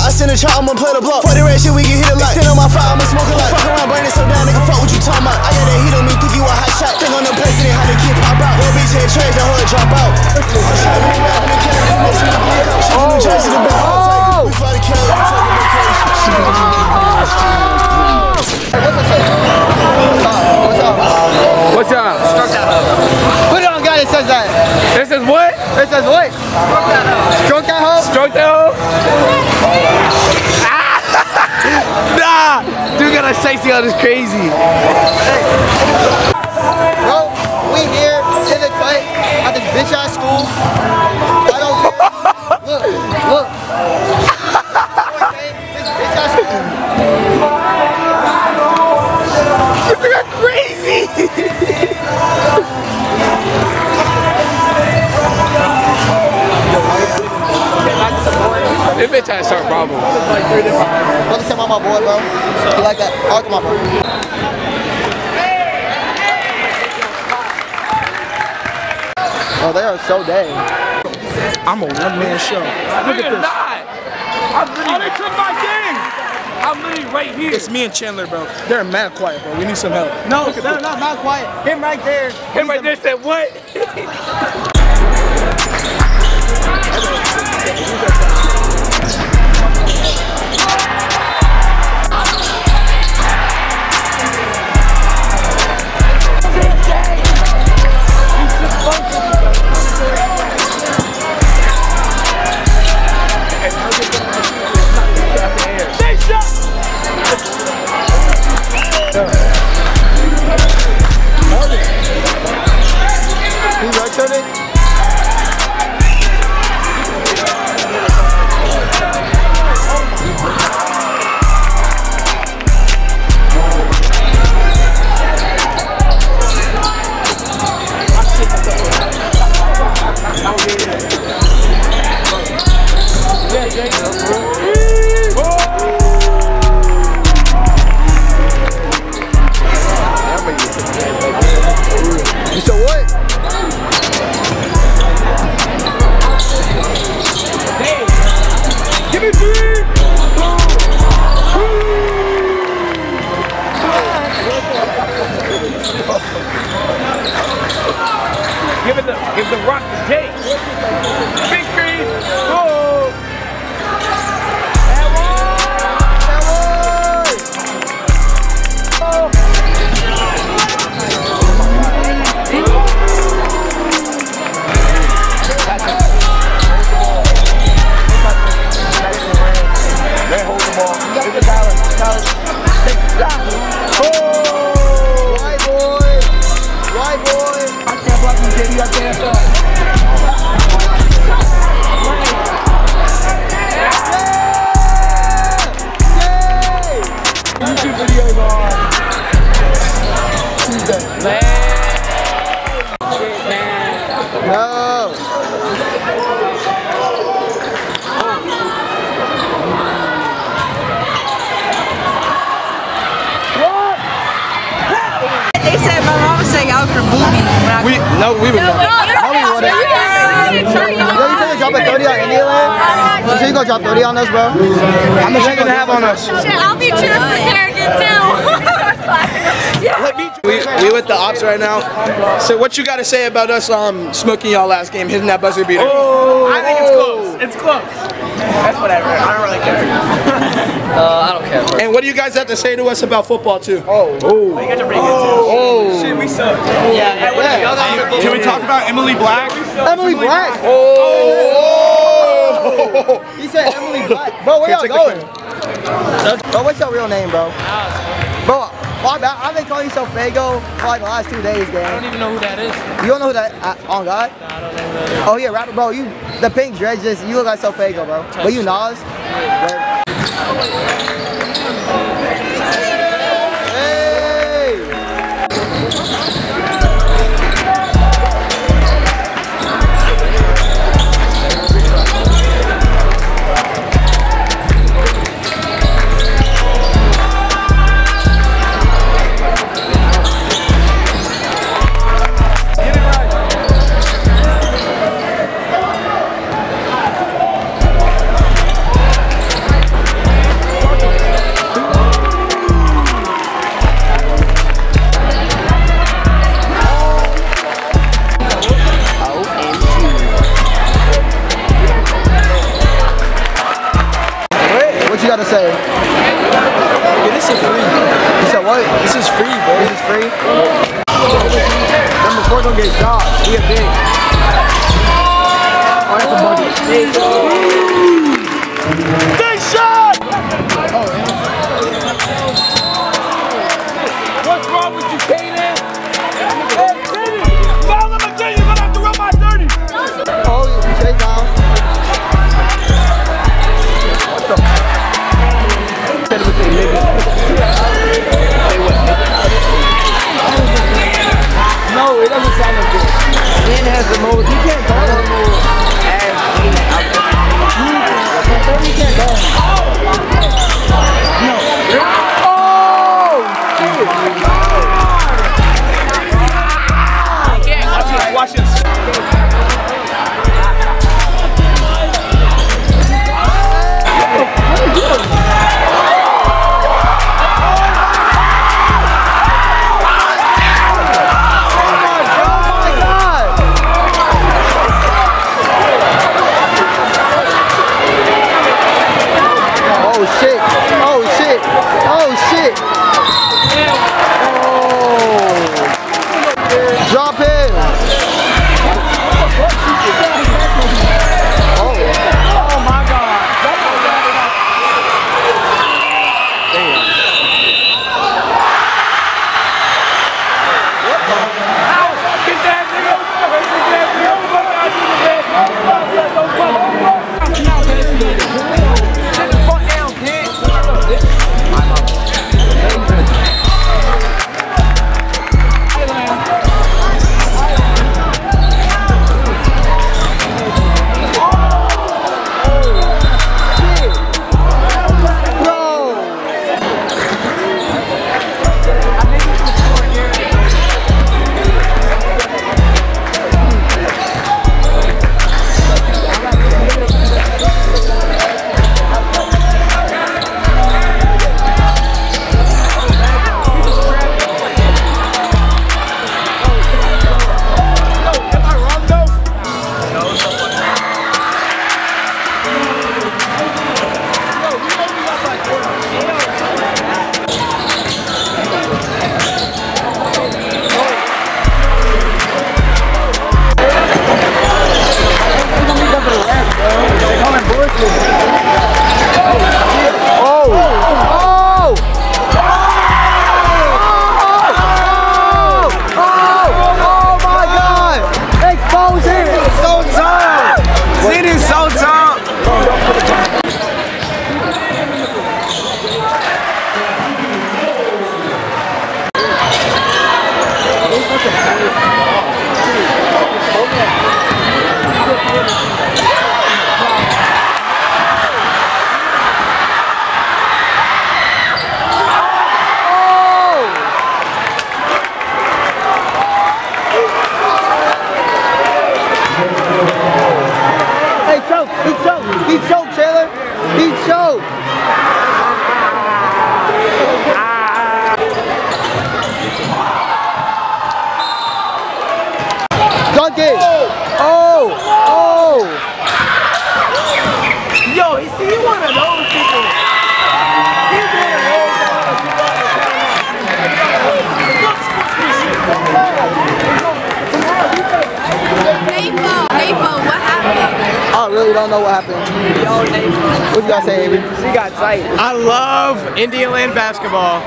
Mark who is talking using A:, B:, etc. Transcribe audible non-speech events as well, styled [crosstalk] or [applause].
A: I send a chart, I'ma play the block. For the red shit, we can hit a lot. Stand on my fire, I'ma smoke a lot. Fuck around, burn it so down, nigga, fuck what you talking about. I got that heat on me, think you a hot shot. Think on the president, how the kid pop out. Little bitch head trash, that hoe drop out. I'm trying to be rapping in Cali, from Mexico, She from New Jersey, the back. We fly to Cali,
B: sexy on this crazy.
C: Bro, we here in the cut at this bitch ass school. I don't care. [laughs] Look, look. This bitch
B: had problem.
C: Brother, say my my boy, bro. You like that? Oh, come on, bro. Oh, they are so dang.
D: I'm a one-man show.
B: Look at this. I'm literally, oh, they took my thing! I'm literally right here.
D: It's me and Chandler, bro. They're mad quiet, bro. We need some help.
C: No, no, no, not quiet. Him right there.
B: Him right there said what? Give it the give the rock the tape. Big
E: said y'all could remove me when I
D: We no, we would never.
C: No, we wouldn't. Yo, you think you drop a 30 on Indian land? You think you gonna drop 30 on us, bro?
D: How much you gonna have on us?
E: I'll be cheering for Kerrigan too. [laughs]
D: We, we with the ops right now. So what you got to say about us um smoking y'all last game, hitting that buzzer beater?
B: Oh, I think it's close. It's close. That's whatever. I don't really care. [laughs]
D: And what do you guys have to say to us about football too?
B: You got to bring it too. Shit, we suck. Yeah. Hey, what
C: Yeah.
B: y'all
D: Can we talk about Emily Black?
C: Emily Black.
D: Oh!
C: He said Emily Black. Bro, where y'all
D: Here, take the
C: going? Bro, what's your real name, bro? Bro, my bad. I've been calling you SoFaygo for like the last two days, gang.
F: I don't even know who that is.
C: You don't know who that? Uh, on God?
F: I don't know who that is.
C: Oh yeah, rapper, bro. You the pink dread just you look like SoFaygo, bro. But you Nas? Word. Hey!
D: you gotta say?
G: Yeah, this is free.
D: You said what?
G: This is free, bro.
D: This is free. Number four gonna get shot. We a big. Oh, that's a buggy.
C: Big shot! we don't
D: know what happened. What you gotta say, Avery? She got tight.
G: I love Indian land basketball.